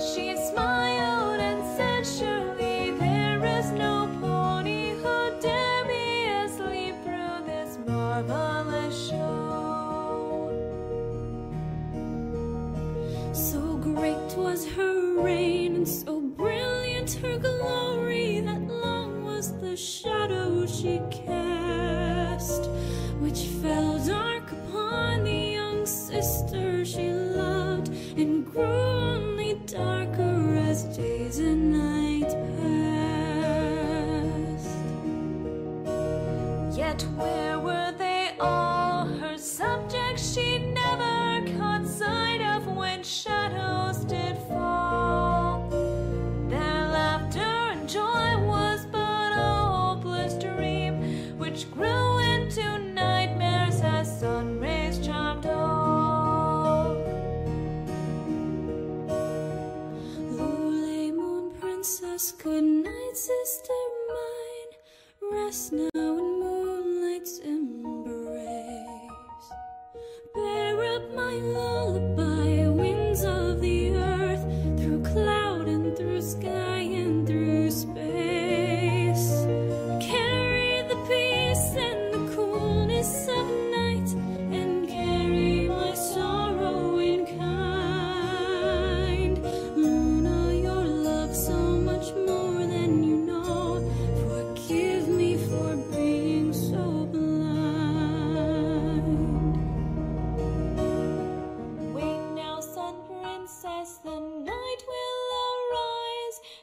She smiled and said, surely there is no pony who dare be asleep through this marvelous show. So great was her reign and so brilliant her glory that long was the shadow she cast, which fell dark upon the young sister she loved and grew dark. now in moonlight's embrace. Bear up my love.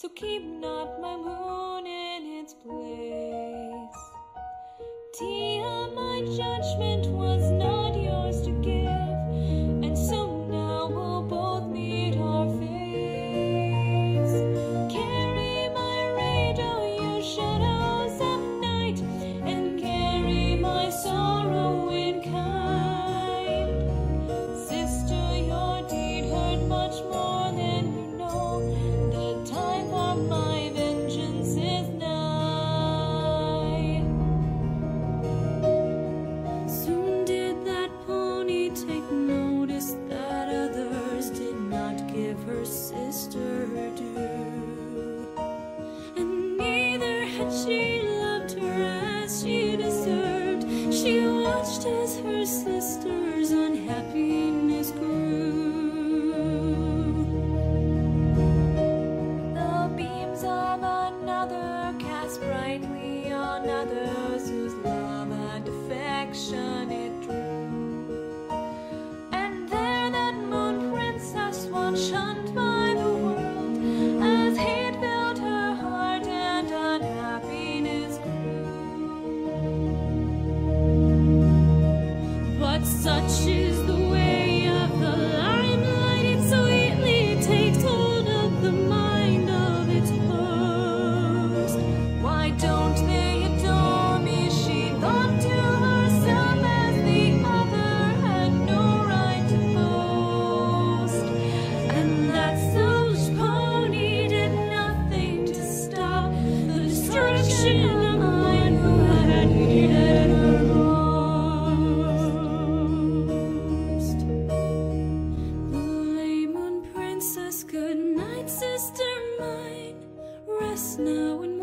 So keep not my moon in its place. Tia, my judgment was not. as her sister's unhappiness grew. choose. sister mine, rest now and